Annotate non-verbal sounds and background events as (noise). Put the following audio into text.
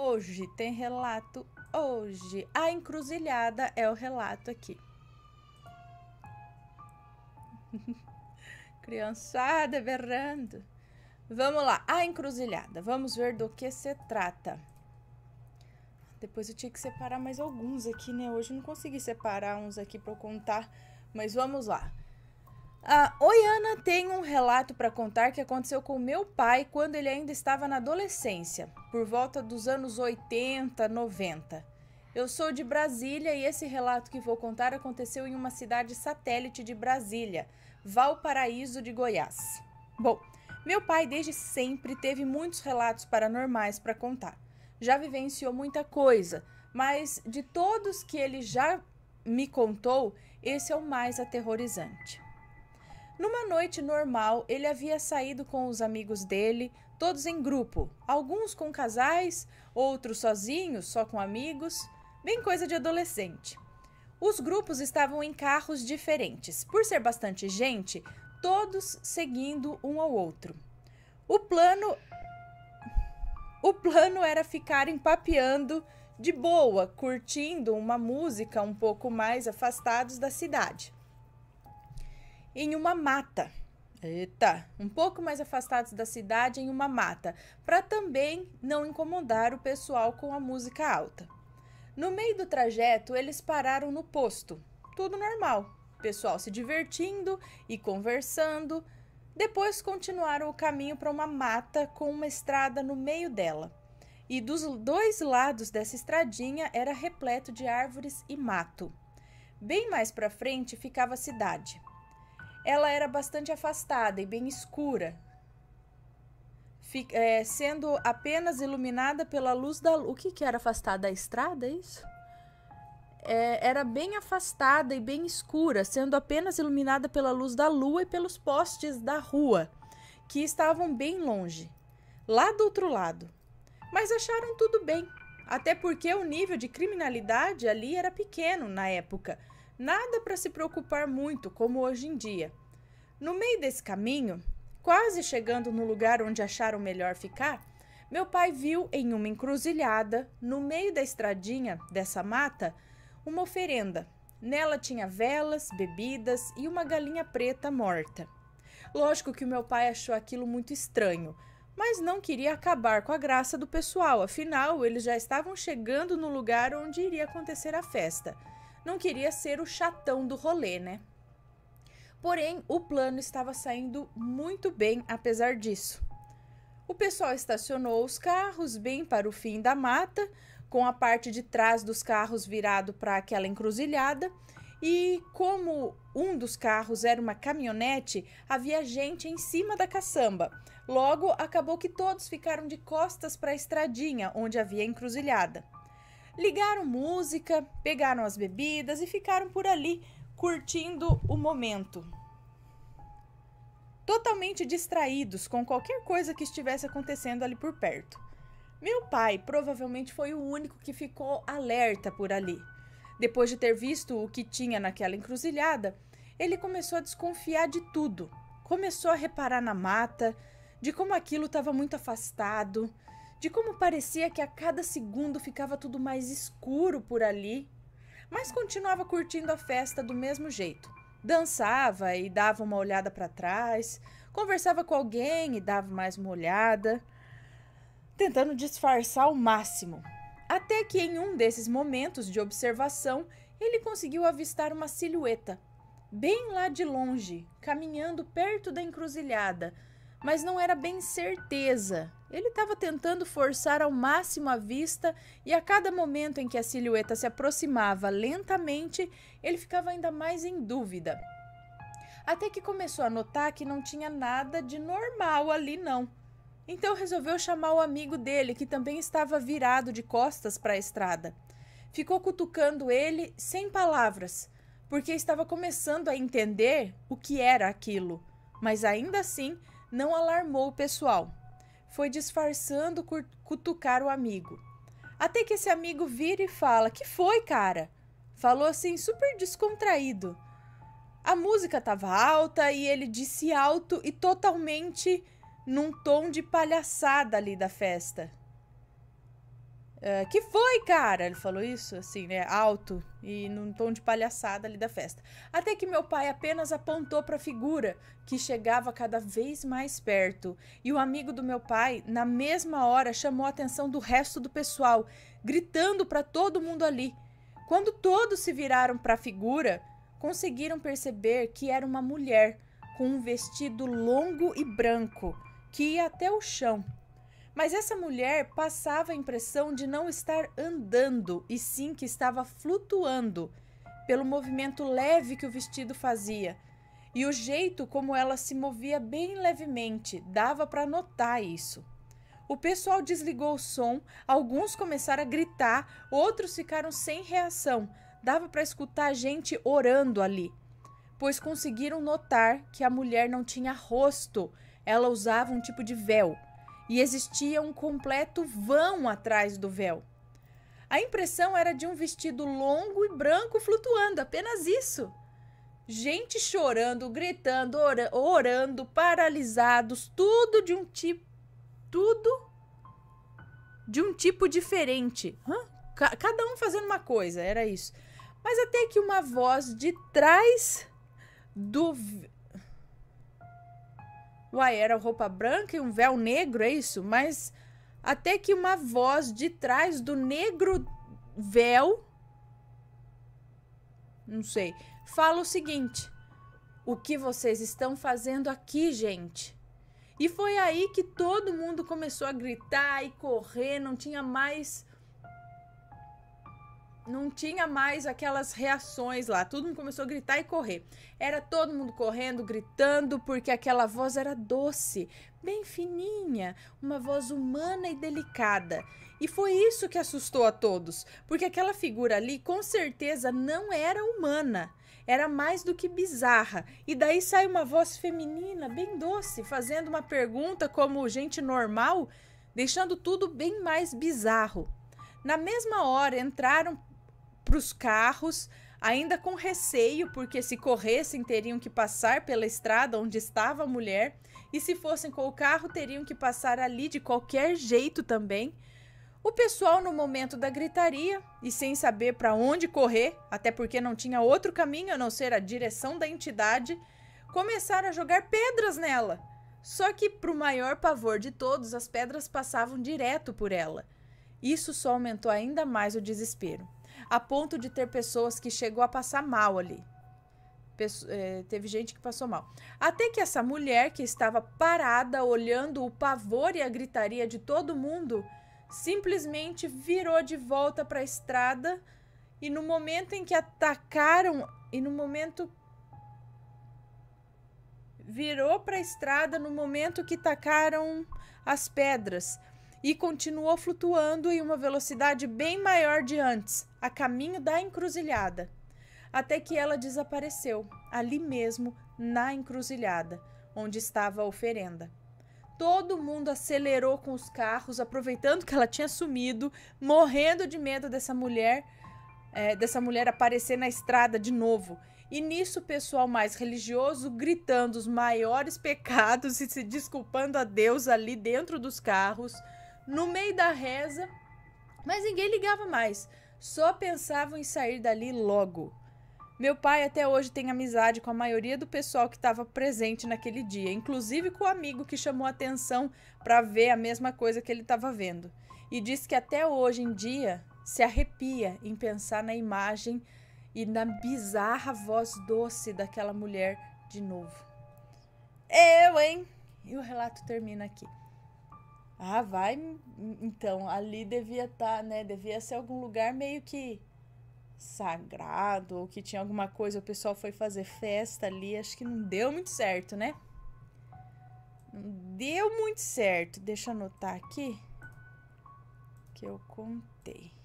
Hoje tem relato. Hoje a encruzilhada é o relato aqui. (laughs) Criançada berrando. Vamos lá, a encruzilhada. Vamos ver do que se trata. Depois eu tinha que separar mais alguns aqui, né? Hoje eu não consegui separar uns aqui para eu contar, mas vamos lá. A Oiana tem um relato para contar que aconteceu com meu pai quando ele ainda estava na adolescência, por volta dos anos 80, 90. Eu sou de Brasília e esse relato que vou contar aconteceu em uma cidade satélite de Brasília, Valparaíso de Goiás. Bom, meu pai desde sempre teve muitos relatos paranormais para contar já vivenciou muita coisa, mas de todos que ele já me contou, esse é o mais aterrorizante. Numa noite normal, ele havia saído com os amigos dele, todos em grupo, alguns com casais, outros sozinhos, só com amigos, bem coisa de adolescente. Os grupos estavam em carros diferentes, por ser bastante gente, todos seguindo um ao outro. O plano o plano era ficar empapeando de boa, curtindo uma música um pouco mais afastados da cidade. Em uma mata. Eita, um pouco mais afastados da cidade em uma mata, para também não incomodar o pessoal com a música alta. No meio do trajeto, eles pararam no posto. Tudo normal. Pessoal se divertindo e conversando, depois continuaram o caminho para uma mata com uma estrada no meio dela. E dos dois lados dessa estradinha era repleto de árvores e mato. Bem mais para frente ficava a cidade. Ela era bastante afastada e bem escura, é, sendo apenas iluminada pela luz da. O que, que era afastada? A estrada, é isso? é, era bem afastada e bem escura, sendo apenas iluminada pela luz da lua e pelos postes da rua, que estavam bem longe, lá do outro lado. Mas acharam tudo bem, até porque o nível de criminalidade ali era pequeno na época, nada para se preocupar muito como hoje em dia. No meio desse caminho, quase chegando no lugar onde acharam melhor ficar, meu pai viu em uma encruzilhada, no meio da estradinha dessa mata, uma oferenda. Nela tinha velas, bebidas e uma galinha preta morta. Lógico que o meu pai achou aquilo muito estranho, mas não queria acabar com a graça do pessoal, afinal, eles já estavam chegando no lugar onde iria acontecer a festa. Não queria ser o chatão do rolê, né? Porém, o plano estava saindo muito bem apesar disso. O pessoal estacionou os carros bem para o fim da mata, com a parte de trás dos carros virado para aquela encruzilhada. E como um dos carros era uma caminhonete, havia gente em cima da caçamba. Logo, acabou que todos ficaram de costas para a estradinha onde havia encruzilhada. Ligaram música, pegaram as bebidas e ficaram por ali, curtindo o momento. Totalmente distraídos com qualquer coisa que estivesse acontecendo ali por perto. Meu pai provavelmente foi o único que ficou alerta por ali. Depois de ter visto o que tinha naquela encruzilhada, ele começou a desconfiar de tudo. Começou a reparar na mata, de como aquilo estava muito afastado, de como parecia que a cada segundo ficava tudo mais escuro por ali. Mas continuava curtindo a festa do mesmo jeito. Dançava e dava uma olhada para trás, conversava com alguém e dava mais uma olhada tentando disfarçar ao máximo. Até que em um desses momentos de observação, ele conseguiu avistar uma silhueta, bem lá de longe, caminhando perto da encruzilhada, mas não era bem certeza. Ele estava tentando forçar ao máximo a vista e a cada momento em que a silhueta se aproximava lentamente, ele ficava ainda mais em dúvida. Até que começou a notar que não tinha nada de normal ali não. Então resolveu chamar o amigo dele, que também estava virado de costas para a estrada. Ficou cutucando ele sem palavras, porque estava começando a entender o que era aquilo, mas ainda assim não alarmou o pessoal. Foi disfarçando cutucar o amigo. Até que esse amigo vira e fala: Que foi, cara? Falou assim, super descontraído. A música estava alta e ele disse alto e totalmente num tom de palhaçada ali da festa. Uh, que foi, cara? Ele falou isso, assim, né? Alto e num tom de palhaçada ali da festa. Até que meu pai apenas apontou para a figura, que chegava cada vez mais perto. E o amigo do meu pai, na mesma hora, chamou a atenção do resto do pessoal, gritando para todo mundo ali. Quando todos se viraram para a figura, conseguiram perceber que era uma mulher com um vestido longo e branco que ia até o chão. Mas essa mulher passava a impressão de não estar andando, e sim que estava flutuando, pelo movimento leve que o vestido fazia. E o jeito como ela se movia bem levemente, dava para notar isso. O pessoal desligou o som, alguns começaram a gritar, outros ficaram sem reação. Dava para escutar gente orando ali, pois conseguiram notar que a mulher não tinha rosto, ela usava um tipo de véu e existia um completo vão atrás do véu. A impressão era de um vestido longo e branco flutuando, apenas isso. Gente chorando, gritando, orando, paralisados, tudo de um tipo. Tudo de um tipo diferente. Hã? Cada um fazendo uma coisa, era isso. Mas até que uma voz de trás do Uai, era roupa branca e um véu negro, é isso? Mas até que uma voz de trás do negro véu, não sei, fala o seguinte: O que vocês estão fazendo aqui, gente? E foi aí que todo mundo começou a gritar e correr, não tinha mais não tinha mais aquelas reações lá. Todo mundo começou a gritar e correr. Era todo mundo correndo, gritando, porque aquela voz era doce, bem fininha, uma voz humana e delicada. E foi isso que assustou a todos, porque aquela figura ali com certeza não era humana. Era mais do que bizarra. E daí sai uma voz feminina, bem doce, fazendo uma pergunta como gente normal, deixando tudo bem mais bizarro. Na mesma hora entraram para os carros, ainda com receio, porque se corressem teriam que passar pela estrada onde estava a mulher, e se fossem com o carro teriam que passar ali de qualquer jeito também. O pessoal, no momento da gritaria e sem saber para onde correr, até porque não tinha outro caminho a não ser a direção da entidade, começaram a jogar pedras nela. Só que, para o maior pavor de todos, as pedras passavam direto por ela. Isso só aumentou ainda mais o desespero a ponto de ter pessoas que chegou a passar mal ali. é, teve gente que passou mal. Até que essa mulher que estava parada olhando o pavor e a gritaria de todo mundo simplesmente virou de volta para a estrada e no momento em que atacaram e no momento virou para a estrada no momento que tacaram as pedras e continuou flutuando em uma velocidade bem maior de antes, a caminho da encruzilhada, até que ela desapareceu, ali mesmo, na encruzilhada, onde estava a oferenda. Todo mundo acelerou com os carros, aproveitando que ela tinha sumido, morrendo de medo dessa mulher, é, dessa mulher aparecer na estrada de novo. E nisso o pessoal mais religioso gritando os maiores pecados (laughs) e se desculpando a Deus ali dentro dos carros no meio da reza, mas ninguém ligava mais, só pensavam em sair dali logo. Meu pai até hoje tem amizade com a maioria do pessoal que estava presente naquele dia, inclusive com o amigo que chamou atenção para ver a mesma coisa que ele estava vendo. E diz que até hoje em dia se arrepia em pensar na imagem e na bizarra voz doce daquela mulher de novo. Eu, hein? E o relato termina aqui. Ah, vai. Então, ali devia estar, tá, né? Devia ser algum lugar meio que sagrado, ou que tinha alguma coisa, o pessoal foi fazer festa ali. Acho que não deu muito certo, né? Não deu muito certo. Deixa eu anotar aqui que eu contei.